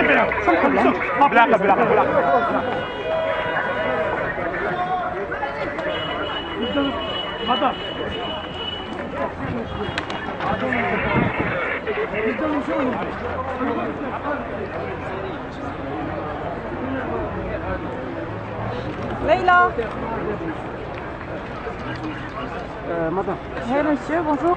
Sans euh, Madame. Leïla Madame. Monsieur, bonjour.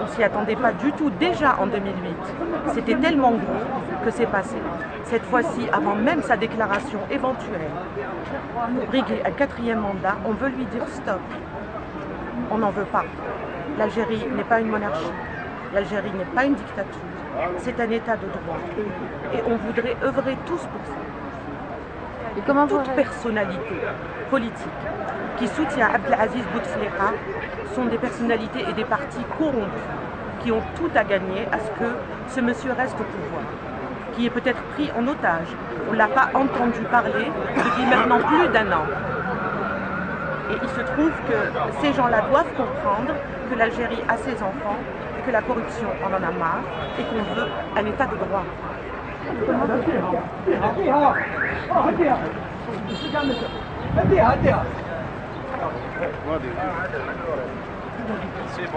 On s'y attendait pas du tout déjà en 2008. C'était tellement gros que c'est passé. Cette fois-ci, avant même sa déclaration éventuelle, briguer un quatrième mandat, on veut lui dire stop. On n'en veut pas. L'Algérie n'est pas une monarchie. L'Algérie n'est pas une dictature. C'est un état de droit. Et on voudrait œuvrer tous pour ça. Et comment vous Toute personnalité politique qui soutient Abdelaziz Bouteflika sont des personnalités et des partis corrompus qui ont tout à gagner à ce que ce monsieur reste au pouvoir, qui est peut-être pris en otage. On ne l'a pas entendu parler depuis maintenant plus d'un an. Et il se trouve que ces gens-là doivent comprendre que l'Algérie a ses enfants, que la corruption en en a marre et qu'on veut un état de droit. اديها اديها روح اديها اديها اديها وادي سيب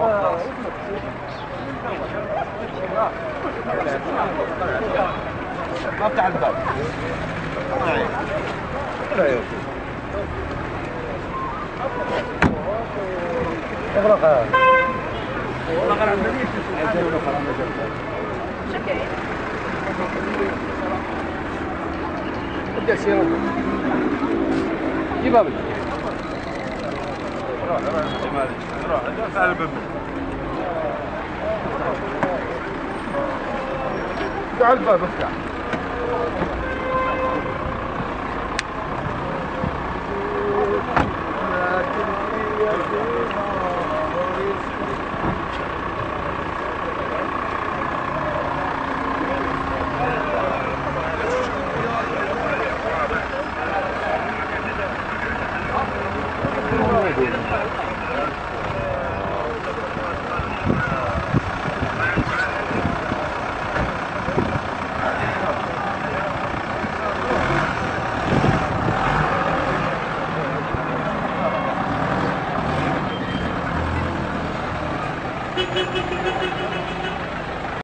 ما افتح الباب اغلقها اغلقها عند شكرا. ابدا تعال الباب افتح